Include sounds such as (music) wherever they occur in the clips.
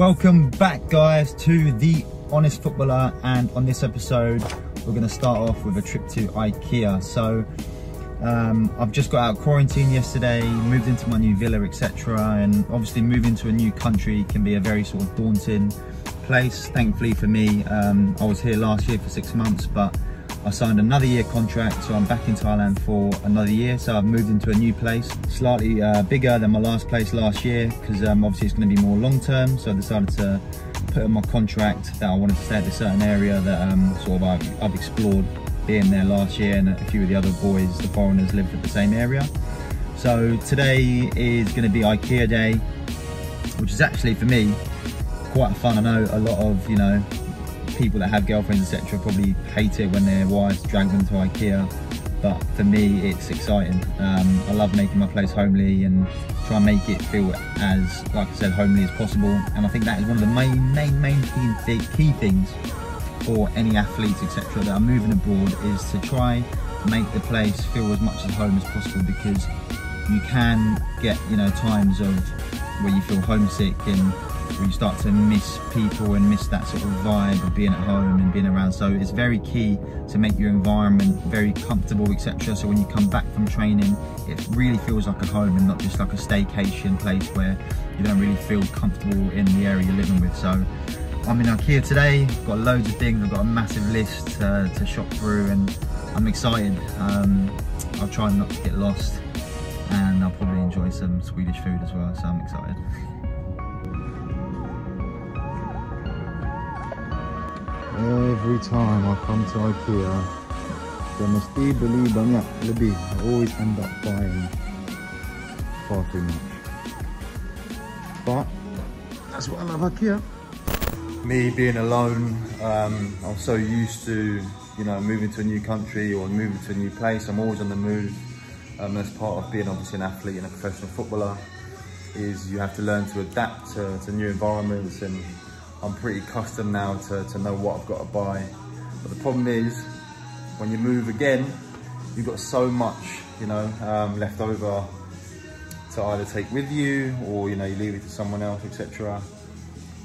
Welcome back, guys, to the Honest Footballer. And on this episode, we're going to start off with a trip to IKEA. So, um, I've just got out of quarantine yesterday, moved into my new villa, etc. And obviously, moving to a new country can be a very sort of daunting place. Thankfully for me, um, I was here last year for six months, but I signed another year contract, so I'm back in Thailand for another year. So I've moved into a new place, slightly uh, bigger than my last place last year, because um, obviously it's going to be more long term. So I decided to put in my contract that I wanted to stay at a certain area that um, sort of I've, I've explored being there last year, and a few of the other boys, the foreigners, lived at the same area. So today is going to be IKEA day, which is actually for me quite fun. I know a lot of you know people that have girlfriends, etc., probably hate it when their wives drag them to IKEA. But for me, it's exciting. Um, I love making my place homely and try and make it feel as, like I said, homely as possible. And I think that is one of the main, main, main key, key things for any athletes, etc., that are moving abroad is to try make the place feel as much as home as possible because you can get, you know, times of where you feel homesick and where you start to miss people and miss that sort of vibe of being at home and being around. So it's very key to make your environment very comfortable, etc. So when you come back from training, it really feels like a home and not just like a staycation place where you don't really feel comfortable in the area you're living with. So I'm in IKEA today, got loads of things, I've got a massive list to shop through and I'm excited. Um, I'll try not to get lost and I'll probably enjoy some Swedish food as well, so I'm excited. (laughs) Every time I come to IKEA, saya mesti beli banyak lebih. I always end up buying far too much. But that's what I love IKEA. Me being alone, um, I'm so used to, you know, moving to a new country or moving to a new place. I'm always on the move. Um, that's part of being obviously an athlete and a professional footballer is you have to learn to adapt to, to new environments and I'm pretty accustomed now to, to know what I've got to buy. But the problem is, when you move again, you've got so much, you know, um, left over to either take with you or, you know, you leave it to someone else, etc.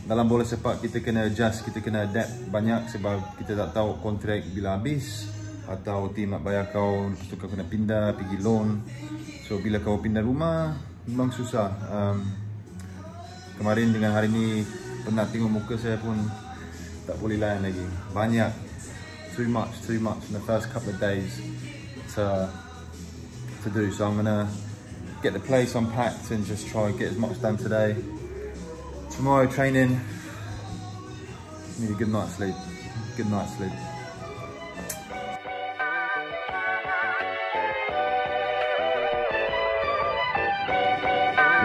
Dalam bola sepak kita kena adjust, kita kena adapt banyak sebab kita tak tahu kontrak bila habis atau tim nak bayar kau, lepas tu kau kena pindah, pergi loan. So bila kau pindah rumah, memang susah. Um, kemarin dengan hari ni penat tengok muka saya pun tak boleh layan lagi. Banyak. Too much, too much in the first couple of days to, to do. So I'm gonna get the place unpacked and just try and get as much done today. Tomorrow training, need a good night's sleep. Good night's sleep.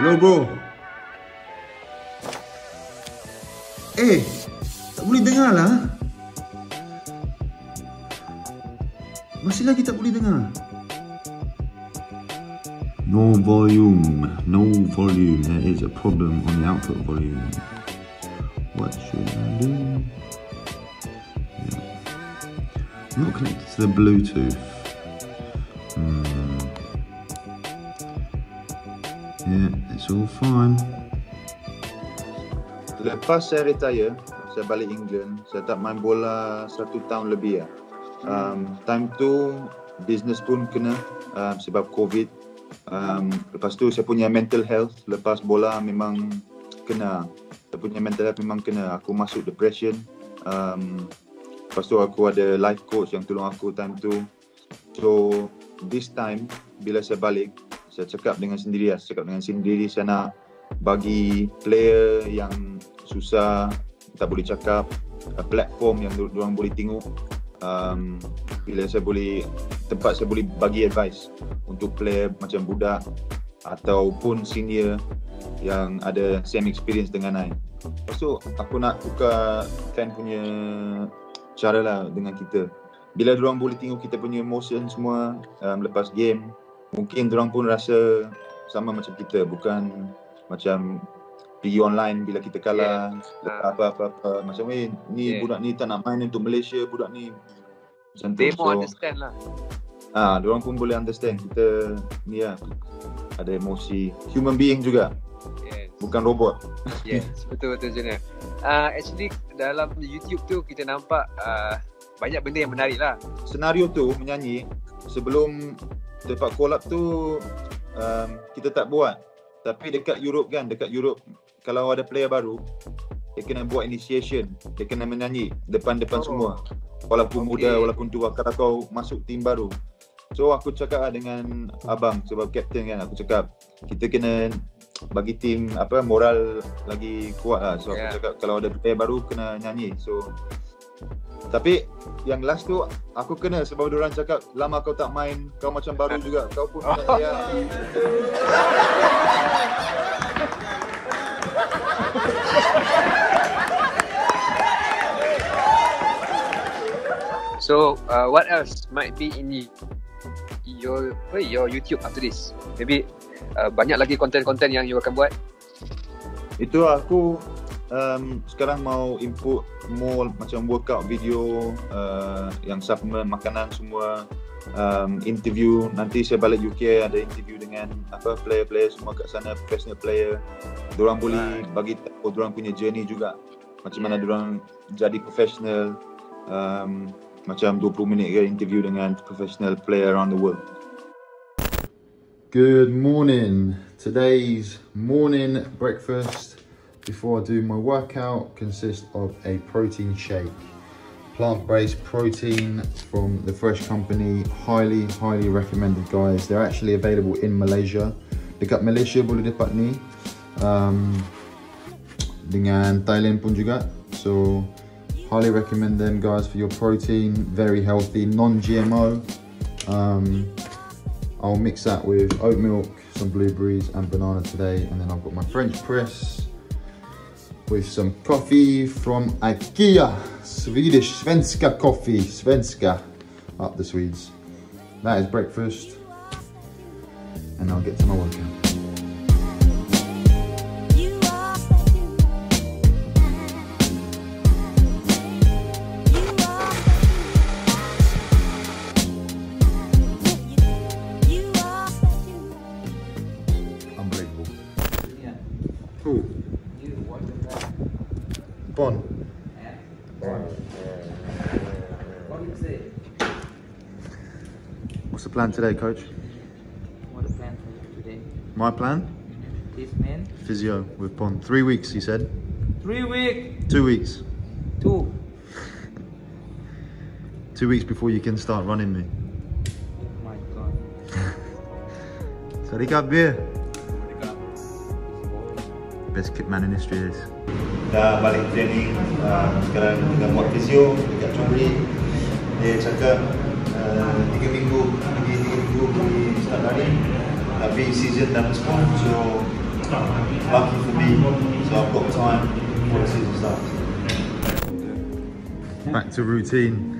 Hello bro. Eh, tak boleh dengar lah. Masih lagi tak boleh dengar. No volume, no volume. There is a problem on the output volume. What should I do? Yeah. Not connected to the Bluetooth. Hmm. Yeah, it's all fine. Lepas saya retire, saya balik England, saya tak main bola satu tahun lebih ya. Um, time tu business pun kena um, sebab COVID. Um, lepas tu saya punya mental health lepas bola memang kena. Saya punya mental health memang kena. Aku masuk depression. Um, lepas tu aku ada life coach yang tolong aku time tu. So this time bila saya balik, saya cakap dengan sendiri, saya cakap dengan sendiri saya nak bagi player yang susah tak boleh cakap uh, platform yang orang boleh tengok um, bila saya boleh tempat saya boleh bagi advice untuk player macam budak ataupun senior yang ada same experience dengan saya. Lepas tu aku nak buka fan punya cara lah dengan kita. Bila orang boleh tengok kita punya emotion semua um, lepas game, mungkin orang pun rasa sama macam kita, bukan macam pergi online bila kita kalah yeah. apa apa apa macam eh ni yeah. budak ni tak nak main untuk Malaysia budak ni macam tu so, understand lah ah ha, orang pun boleh understand kita ni lah ada emosi human being juga Yes. Bukan robot. Yes, (laughs) betul betul Jana. Uh, actually dalam YouTube tu kita nampak uh, banyak benda yang menarik lah. Senario tu menyanyi sebelum tempat collab tu um, kita tak buat. Tapi dekat Europe kan, dekat Europe kalau ada player baru, dia kena buat initiation, dia kena menyanyi depan-depan oh. semua. Walaupun okay. muda, walaupun tua, kalau kau masuk tim baru. So aku cakap lah dengan abang sebab captain kan, aku cakap kita kena bagi tim apa moral lagi kuat lah. So yeah. aku cakap kalau ada player baru kena nyanyi. So tapi yang last tu aku kena sebab dia orang cakap lama kau tak main, kau macam baru juga. Kau pun (laughs) kena ya. (laughs) So, uh, what else might be in your your YouTube after this? Maybe uh, banyak lagi konten-konten yang you akan buat? Itu aku um, sekarang mau input more macam workout video uh, yang supplement makanan semua. Um, interview nanti saya balik UK ada interview dengan apa player-player semua kat sana professional player. Diorang boleh bagi tahu diorang punya journey juga. Macam mana diorang jadi professional. Um, macam 20 minit ke interview dengan professional player around the world Good morning. Today's morning breakfast before I do my workout consists of a protein shake. Plant-based protein from the Fresh Company. Highly, highly recommended guys. They're actually available in Malaysia. Dekat Malaysia boleh dapat ni. Um, dengan Thailand pun juga. So, highly recommend them guys for your protein. Very healthy, non-GMO. Um, I'll mix that with oat milk, some blueberries and banana today. And then I've got my French press with some coffee from Ikea. Swedish Svenska coffee, Svenska, up the Swedes. That is breakfast. And I'll get to my workout. Plan today, coach? What the plan for today? My plan? This man? Physio with Pon. Three weeks, he said. Three weeks? Two weeks. Two. Two weeks before you can start running me. Oh my god. (laughs) Sarika beer. Best kit man in history is. Dah balik training, uh, sekarang tengah buat physio dekat Chumri. Dia cakap tapi season dah postpone so lucky for me. So I've got time before the season starts back to routine.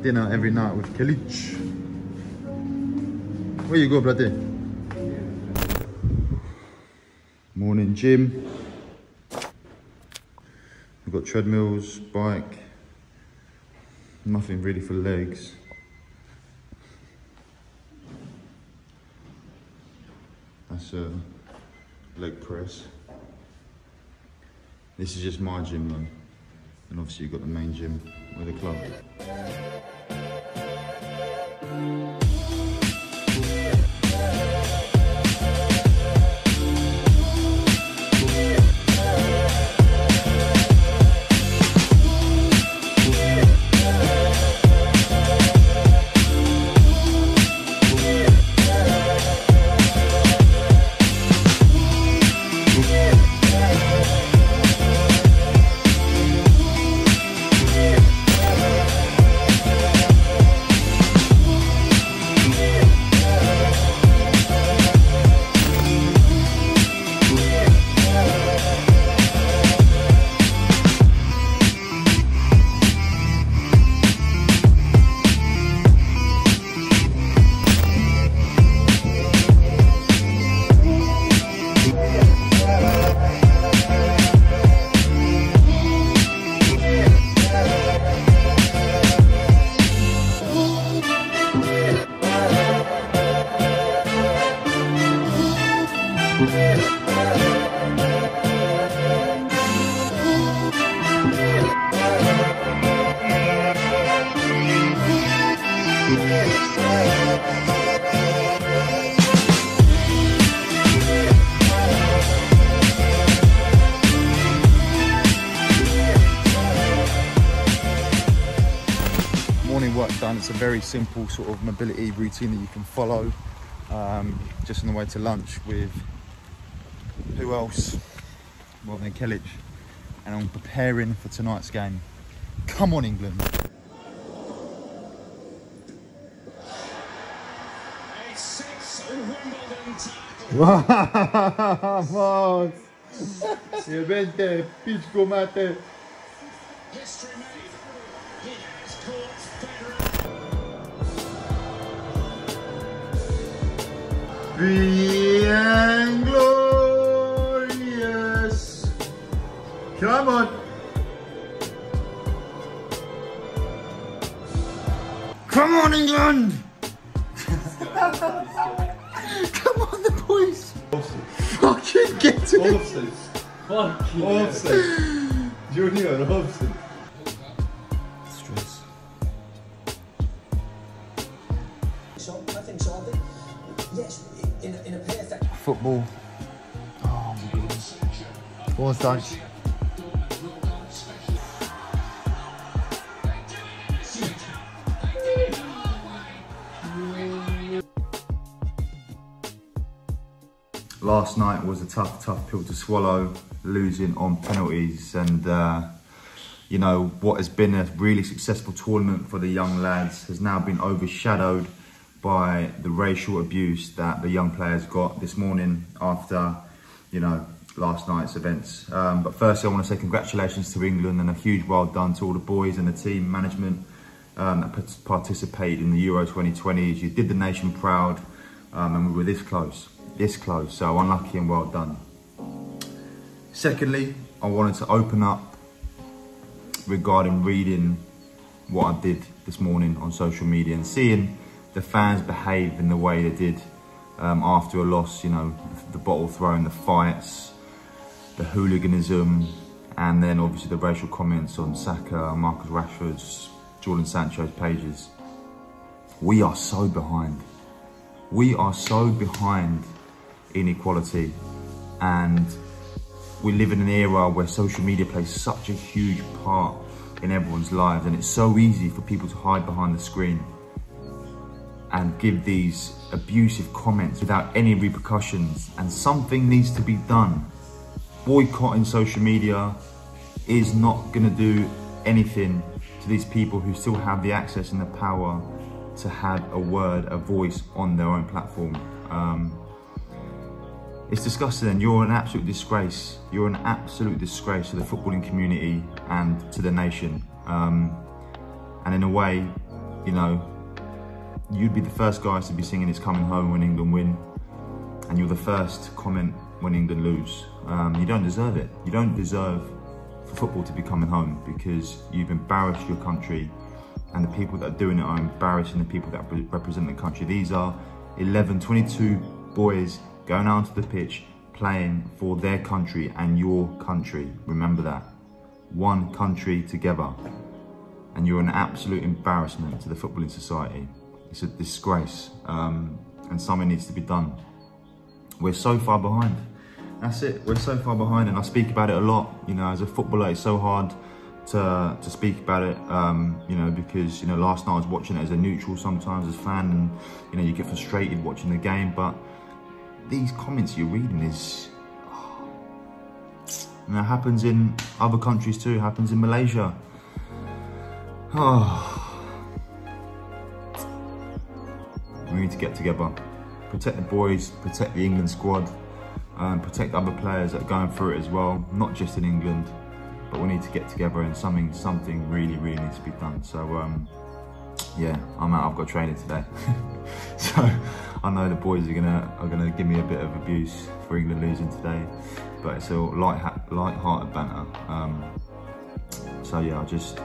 Dinner every night with Kelich where you go brother morning gym. We've got treadmills bike. Nothing really for legs That's a um, leg press. This is just my gym though. And obviously you've got the main gym with the club. Simple sort of mobility routine that you can follow. Um, just on the way to lunch with who else? Well, then Kellage. And I'm preparing for tonight's game. Come on, England. Vamos! Y vente, mate. Bien glorious. Come on. Come on, England. Come on, the boys. Fucking get to it. Fuck you. Offside. Junior, offside. Football. Oh my goodness. Last night was a tough, tough pill to swallow, losing on penalties, and uh, you know what has been a really successful tournament for the young lads has now been overshadowed by the racial abuse that the young players got this morning after, you know, last night's events. Um, but firstly, I want to say congratulations to England and a huge well done to all the boys and the team management um, that participated in the Euro 2020s. You did the nation proud, um, and we were this close, this close. So unlucky and well done. Secondly, I wanted to open up regarding reading what I did this morning on social media and seeing the fans behave in the way they did um, after a loss. You know, the bottle throwing, the fights, the hooliganism, and then obviously the racial comments on Saka, Marcus Rashford's, Jadon Sancho's pages. We are so behind. We are so behind inequality, and we live in an era where social media plays such a huge part in everyone's lives, and it's so easy for people to hide behind the screen and give these abusive comments without any repercussions. And something needs to be done. Boycotting social media is not going to do anything to these people who still have the access and the power to have a word, a voice on their own platform. Um, it's disgusting and you're an absolute disgrace. You're an absolute disgrace to the footballing community and to the nation. Um, and in a way, you know, you'd be the first guys to be singing It's Coming Home when England win. And you're the first comment when England lose. Um, you don't deserve it. You don't deserve for football to be coming home because you've embarrassed your country and the people that are doing it are embarrassing the people that represent the country. These are 11, 22 boys going out onto the pitch playing for their country and your country. Remember that. One country together. And you're an absolute embarrassment to the footballing society. It's a disgrace, um, and something needs to be done. We're so far behind. That's it. We're so far behind, and I speak about it a lot. You know, as a footballer, it's so hard to to speak about it. Um, you know, because you know, last night I was watching it as a neutral, sometimes as a fan, and you know, you get frustrated watching the game. But these comments you're reading is, and that happens in other countries too. It happens in Malaysia. (sighs) Oh. We need to get together, protect the boys, protect the England squad, um, protect other players that are going through it as well, not just in England, but we need to get together and something something really, really needs to be done. So um, yeah, I'm out, I've got training today. (laughs) so I know the boys are gonna are gonna give me a bit of abuse for England losing today, but it's a light light-hearted banter. Um, so yeah, I just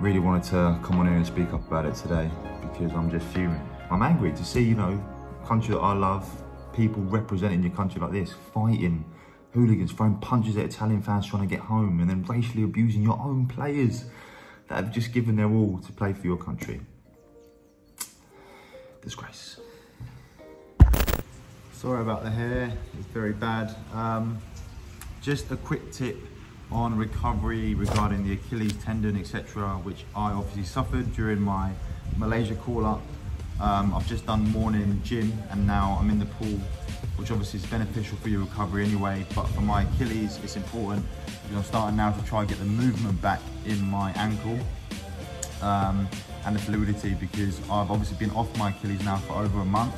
really wanted to come on here and speak up about it today because I'm just fuming. I'm angry to see, you know, country that I love, people representing your country like this, fighting hooligans, throwing punches at Italian fans trying to get home, and then racially abusing your own players that have just given their all to play for your country. Disgrace. Sorry about the hair, it's very bad. Um, just a quick tip on recovery regarding the Achilles tendon, etc., which I obviously suffered during my Malaysia call up. Um, I've just done morning gym and now I'm in the pool, which obviously is beneficial for your recovery anyway. But for my Achilles, it's important because I'm starting now to try and get the movement back in my ankle um, and the fluidity because I've obviously been off my Achilles now for over a month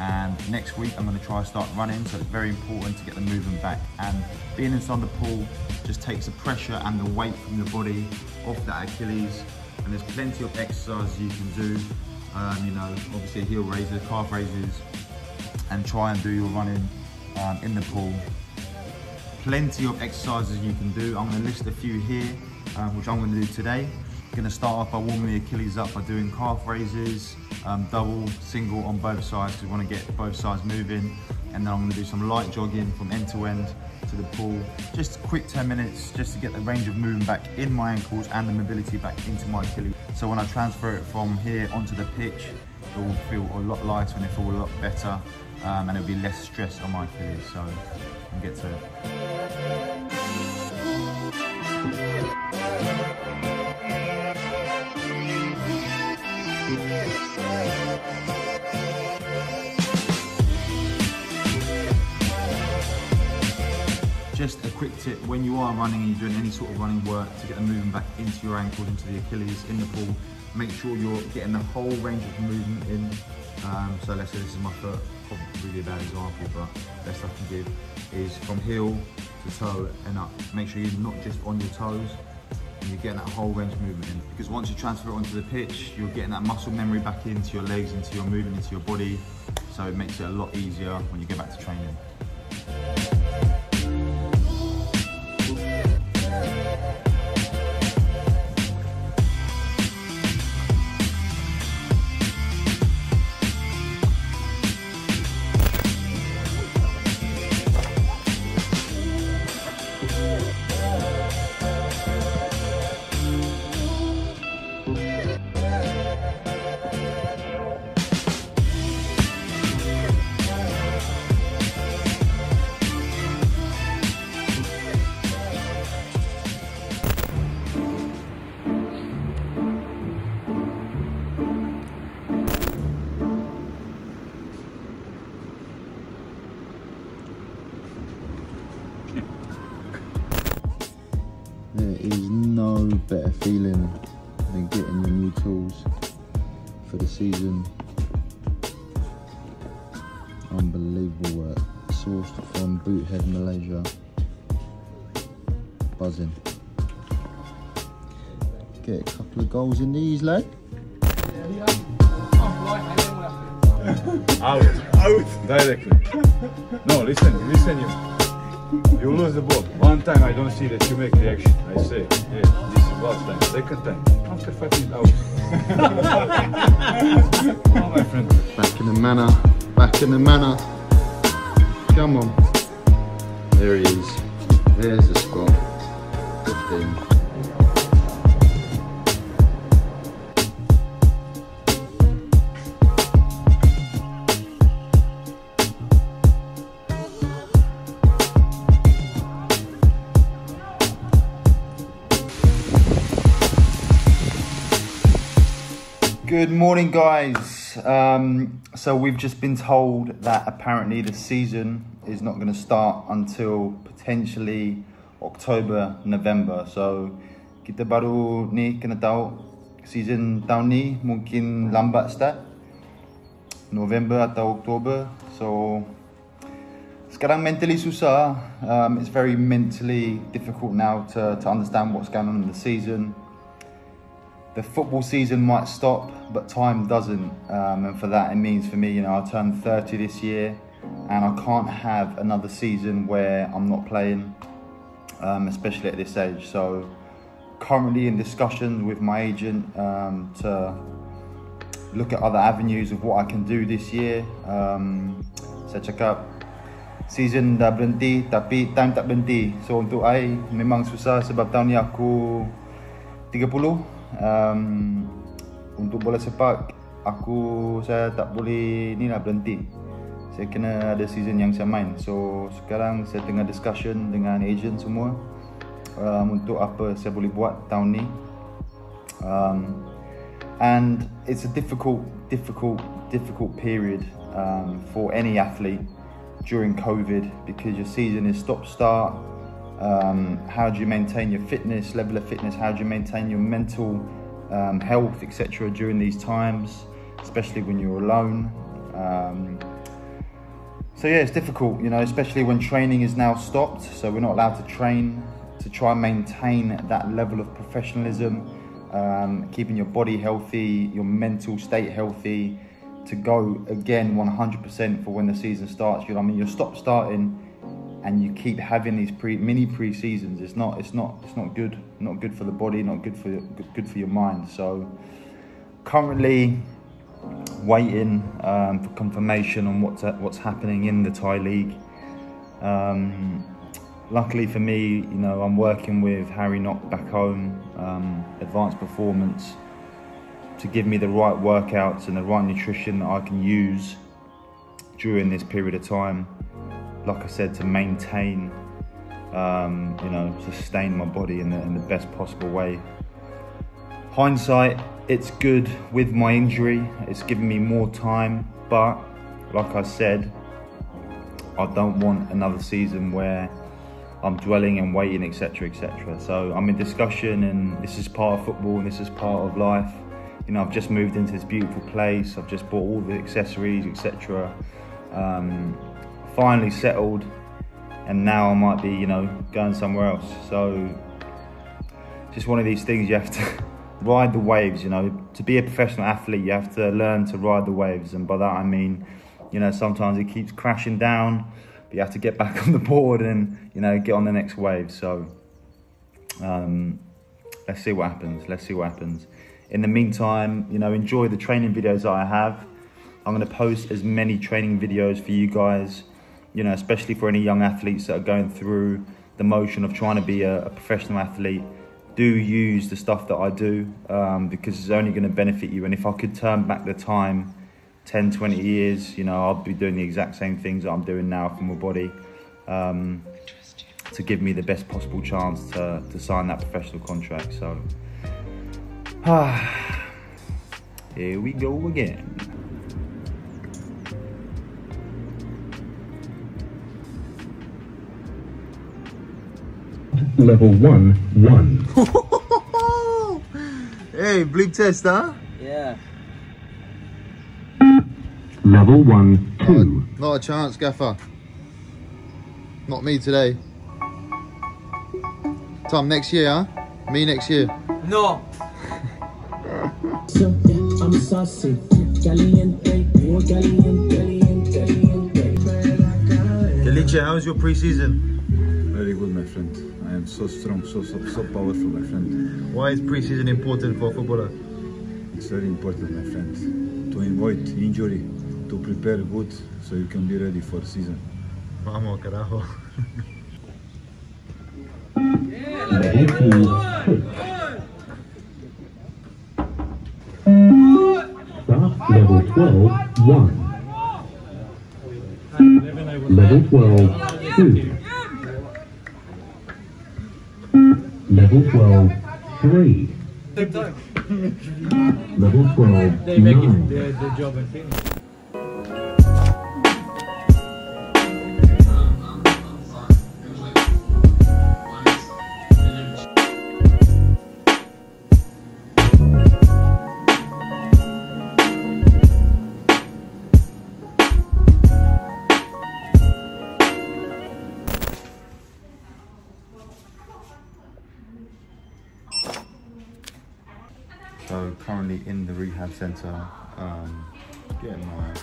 and next week I'm going to try to start running so it's very important to get the movement back. And being inside the pool just takes the pressure and the weight from the body off that Achilles. And there's plenty of exercises you can do. Um, you know obviously heel raises, calf raises and try and do your running um, in the pool. Plenty of exercises you can do. I'm going to list a few here um, which I'm going to do today To start off by warming the Achilles up by doing calf raises, um, double, single on both sides because we want to get both sides moving. And then I'm to do some light jogging from end to end to the pool. Just quick 10 minutes just to get the range of movement back in my ankles and the mobility back into my Achilles. So when I transfer it from here onto the pitch, it will feel a lot lighter and it will feel a lot better um, and it'll be less stress on my Achilles. So I'll get to it. Quick tip, when you are running and you're doing any sort of running work to get the movement back into your ankles, into the Achilles, in the pool, make sure you're getting the whole range of movement in. Um, so let's say this is my foot, probably really a bad example, but best I can give is from heel to toe and up. Make sure you're not just on your toes, and you're getting that whole range of movement in. Because once you transfer it onto the pitch, you're getting that muscle memory back into your legs, into your movement, into your body. So it makes it a lot easier when you get back to training. There is no better feeling than getting your new tools for the season. Unbelievable work. Sourced from Boothead, Malaysia. Buzzing. Get a couple of goals in these, lad. Out. Out. Directly. No, listen, listen you. You lose the ball. One time I don't see that you make reaction. I say, yeah, this is last time. Second time, after five minutes out. my friend. Back in the manor. Back in the manor. Come on. There he is. There's the spot. 15. Good morning, guys. Um, so we've just been told that apparently the season is not going to start until potentially October, November. So kita baru ni kena tahu season tahun ni mungkin lambat start November atau Oktober. So sekarang mentally susah. Um, it's very mentally difficult now to, to understand what's going on in the season the football season might stop, but time doesn't. Um, and for that, it means for me, you know, I turned 30 this year and I can't have another season where I'm not playing, um, especially at this age. So, currently in discussions with my agent um, to look at other avenues of what I can do this year. Um, saya cakap, season dah berhenti tapi time tak berhenti. So, untuk I memang susah sebab tahun ni aku 30 um, untuk bola sepak aku saya tak boleh ni lah berhenti. Saya kena ada season yang saya main. So sekarang saya tengah discussion dengan agent semua um, untuk apa saya boleh buat tahun ni. Um, and it's a difficult, difficult, difficult period um, for any athlete during COVID because your season is stop-start. Um, how do you maintain your fitness, level of fitness? How do you maintain your mental um, health, etc. during these times, especially when you're alone? Um, so yeah, it's difficult, you know, especially when training is now stopped. So we're not allowed to train to try and maintain that level of professionalism, um, keeping your body healthy, your mental state healthy, to go again 100% for when the season starts. You know, I mean, you stop starting and you keep having these pre mini pre seasons. It's not, it's not, it's not good. Not good for the body. Not good for good for your mind. So currently waiting um, for confirmation on what's what's happening in the Thai league. Um, luckily for me, you know, I'm working with Harry Knock back home, um, Advanced Performance, to give me the right workouts and the right nutrition that I can use during this period of time. Like I said, to maintain, um, you know, sustain my body in the, in the best possible way. Hindsight, it's good with my injury. It's given me more time, but like I said, I don't want another season where I'm dwelling and waiting, etc., etc. So I'm in discussion, and this is part of football, and this is part of life. You know, I've just moved into this beautiful place. I've just bought all the accessories, etc. Um, finally settled, and now I might be, you know, going somewhere else. So, just one of these things you have to (laughs) ride the waves. You know, to be a professional athlete, you have to learn to ride the waves, and by that I mean, you know, sometimes it keeps crashing down but you have to get (laughs) back on the board and you know get on the next wave. So um, let's see what happens. Let's see what happens. In the meantime, you know, enjoy the training videos that I have. I'm going to post as many training videos for you guys. You know, especially for any young athletes that are going through the motion of trying to be a, a professional athlete. Do use the stuff that I do um, because it's only going to benefit you. And if I could turn back the time 10, 20 years, you know, I'll be doing the exact same things that I'm doing now for my body um, to give me the best possible chance to, to sign that professional contract. So, ah, (sighs) here we go again. Level 1, 1. (laughs) hey, bleep test, huh? Yeah. Level 1, 2. Not a chance, Gaffer. Not me today. Tom, next year, huh? Me next year. No. So, yeah, I'm saucy. Caliente, more caliente, caliente, caliente. Galicia, how's your pre-season? Very good, my friend. I am so strong, so so, so powerful, my friend. Why is pre-season important for a footballer? It's very important, my friend, to avoid injury, to prepare good, so you can be ready for season. Vamos, carajo. Level 2, 6. Stop level 12, 1. Level 12, 2. Level 12, 3. Level 12, 9. So in the rehab centre, um, getting my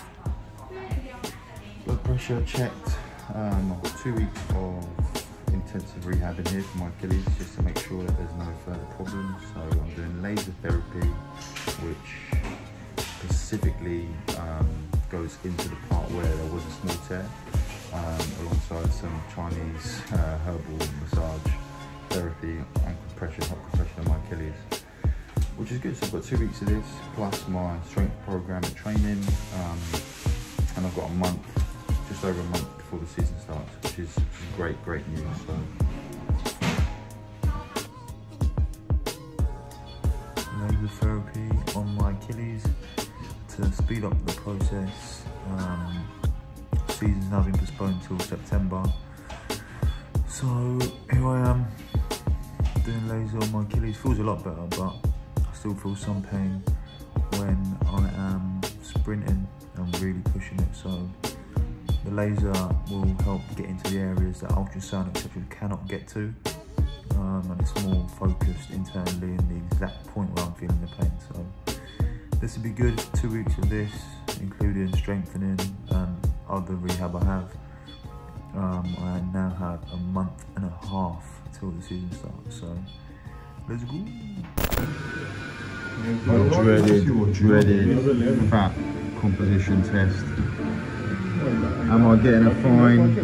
blood pressure checked. Um, I've got two weeks of intensive rehab in here for my Achilles just to make sure that there's no further problems. So I'm doing laser therapy, which specifically um, goes into the part where there was a small tear, um, alongside some Chinese uh, herbal massage therapy and compression, hot compression on my Achilles. Which is good. So I've got two weeks of this plus my strength program and training, um, and I've got a month, just over a month before the season starts, which is, great, great news. So. Laser therapy on my Achilles to speed up the process. Um, season's now been postponed till September. So here I am doing laser on my Achilles. Feels a lot better, but still feel some pain when I am sprinting and really pushing it. So the laser will help get into the areas that ultrasound etc. cannot get to. Um, and it's more focused internally in the exact point where I'm feeling the pain. So this would be good. Two weeks of this, including strengthening and other rehab I have. Um, I now have a month and a half till the season starts. So let's go. Dreaded, dreaded fat composition test. Am I getting a fine?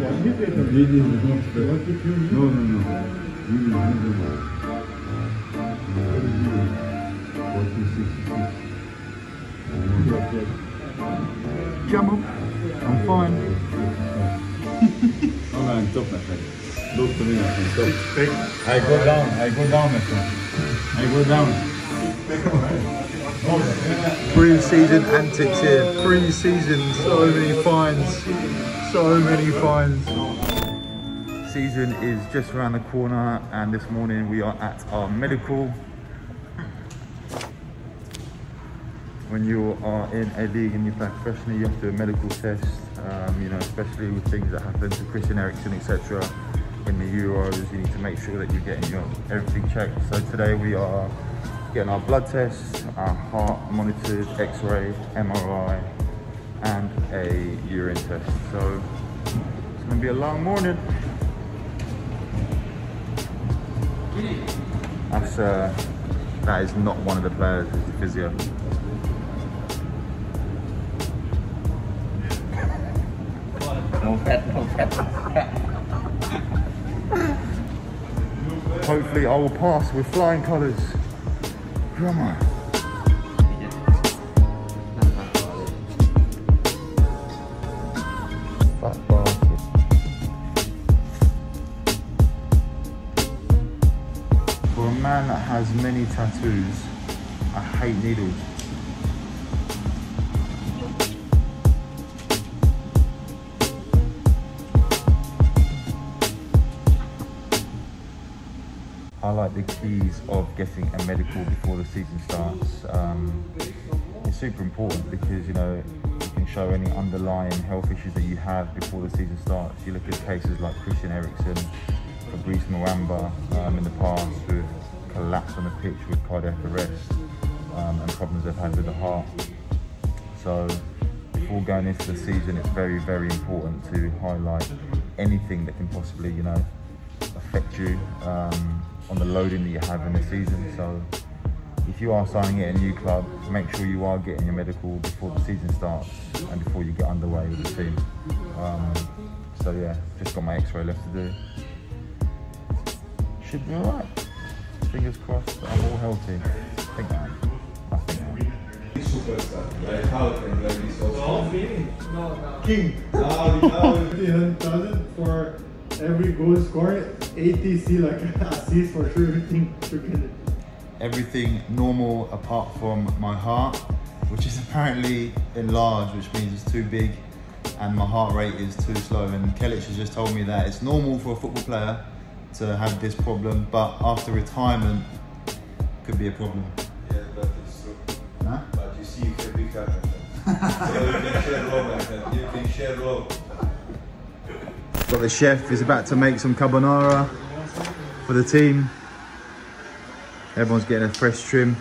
No, no, no. Jump up. I'm fine. (laughs) Oh, I'm top, my friend. Look to me, I go down. I go down, my friend. I go down. Pre-season antics here. Pre-season, so many fines. So many fines. Season is just around the corner and this morning we are at our medical. When you are in a league and you play professionally, you have to do a medical test, um, you know, especially with things that happen to Christian Eriksen, etc. In the Euros, you need to make sure that you're getting your everything checked. So today we are getting our blood tests, our heart monitored, X-ray, MRI, and a urine test. So it's gonna be a long morning. That's uh, that is not one of the players. It's the physio. (laughs) No fat, no fat. (laughs) Hopefully, I will pass with flying colours. Come on. For a man that has many tattoos, I hate needles. I like the keys of getting a medical before the season starts. Um, it's super important because you know you can show any underlying health issues that you have before the season starts. You look at cases like Christian Eriksen, Fabrice Muamba um, in the past with collapse on the pitch with cardiac arrest um, and problems they've had with the heart. So before going into the season, it's very, very important to highlight anything that can possibly, you know, affect you um, on the loading that you have in the season. So if you are signing at a new club, make sure you are getting your medical before the season starts and before you get underway with the team. Um, so yeah, just got my X-ray left to do. Should be alright. Fingers crossed that I'm all healthy. I think I am. I think I am. King. He does it for every goal scored, ATC like (laughs) assist for sure, everything (laughs) everything normal apart from my heart, which is (laughs) apparently enlarged, which means it's too big, and my heart rate is too slow. And Kelic has just told me that it's normal for a football player to have this problem, but after retirement, could be a problem. Yeah, that is true. Huh? But you see, you can be happy. so you can share love, my. You can share love. Got the chef is about to make some carbonara for the team. Everyone's getting a fresh trim.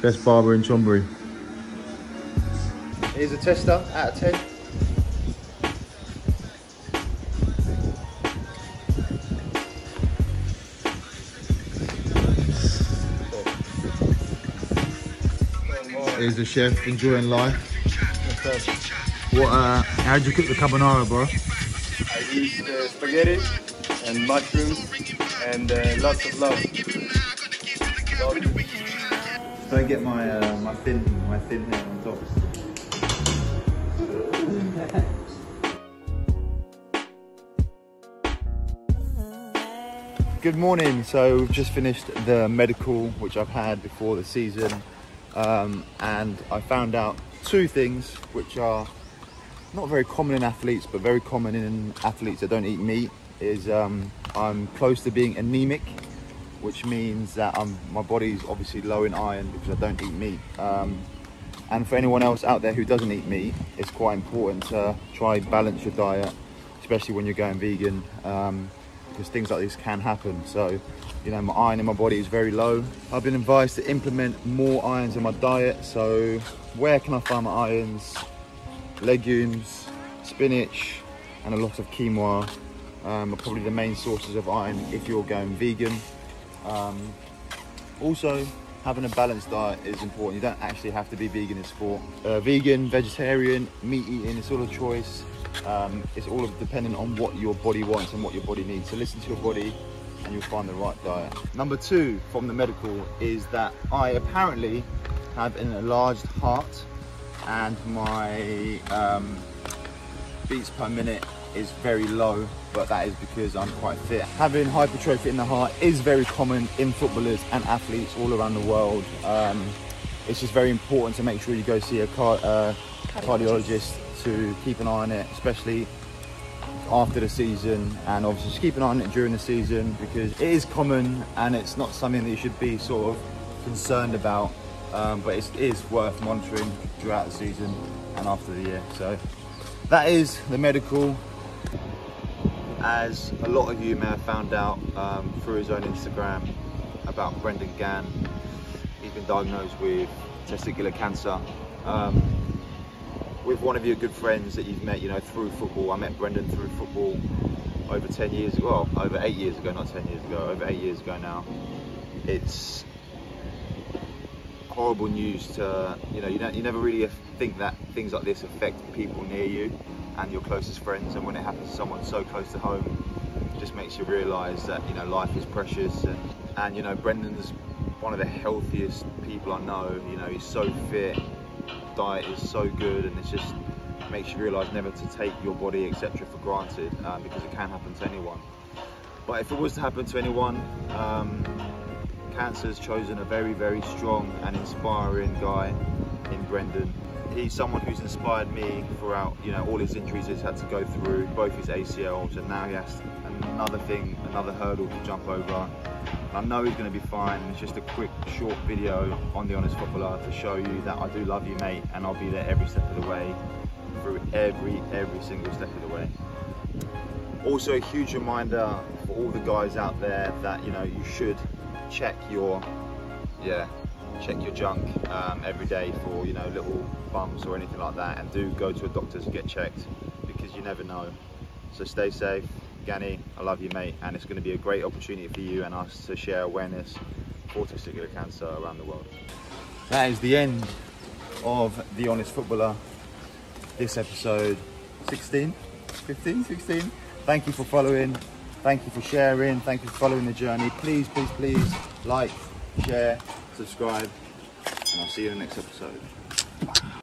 Best barber in Chonburi. Here's a tester out of 10. Here's the chef enjoying life. What? Uh, how'd you cook the carbonara, bro? I used uh, spaghetti and mushrooms and uh, lots of love. Love. Don't get my uh, my thin my thin hair on top. Good morning. So we've just finished the medical, which I've had before the season, um, and I found out two things which are not very common in athletes, but very common in athletes that don't eat meat. Is um, I'm close to being anemic, which means that I'm, my body's obviously low in iron because I don't eat meat. Um, and for anyone else out there who doesn't eat meat, it's quite important to try balance your diet, especially when you're going vegan, um, because things like this can happen. So, you know, my iron in my body is very low. I've been advised to implement more irons in my diet. So, where can I find my irons? Legumes, spinach, and a lot of quinoa um, are probably the main sources of iron if you're going vegan. Um, also, having a balanced diet is important. You don't actually have to be vegan in sport. Uh, vegan, vegetarian, meat eating, it's all a choice. Um, it's all dependent on what your body wants and what your body needs. So listen to your body and you'll find the right diet. Number two from the medical is that I apparently have an enlarged heart and my um, beats per minute is very low but that is because I'm quite fit. Having hypertrophy in the heart is very common in footballers and athletes all around the world. Um, it's just very important to make sure you go see a car, uh, cardiologist to keep an eye on it, especially after the season and obviously just keep an eye on it during the season because it is common and it's not something that you should be sort of concerned about um, but it is worth monitoring throughout the season and after the year so that is the medical as a lot of you may have found out um, through his own Instagram about Brendan Gann. He's been diagnosed with testicular cancer. Um, with one of your good friends that you've met, you know, through football. I met Brendan through football over 10 years ago, well, over eight years ago, not 10 years ago, over eight years ago now. It's horrible news to, you know, you, you never really think that things like this affect people near you and your closest friends. And when it happens to someone so close to home it just makes you realize that you know life is precious. And and you know Brendan's one of the healthiest people I know. You know he's so fit diet is so good and it's just makes you realize never to take your body etc for granted um, because it can happen to anyone. But if it was to happen to anyone um, cancer has chosen a very very strong and inspiring guy in Brendan he's someone who's inspired me throughout, you know, all his injuries he's had to go through, both his ACLs, and now he has another thing, another hurdle to jump over. And I know he's going to be fine. It's just a quick, short video on The Honest Footballer to show you that I do love you, mate, and I'll be there every step of the way, through every, every single step of the way. Also, a huge reminder for all the guys out there that, you know, you should check your, yeah, check your junk um, every day for you know little bumps or anything like that and do go to a doctor to get checked because you never know. So stay safe. Gani I love you mate and it's going to be a great opportunity for you and us to share awareness for testicular cancer around the world. That is the end of the honest footballer this episode 16 15 16 thank you for following thank you for sharing thank you for following the journey please please please like share subscribe, and I'll see you in the next episode.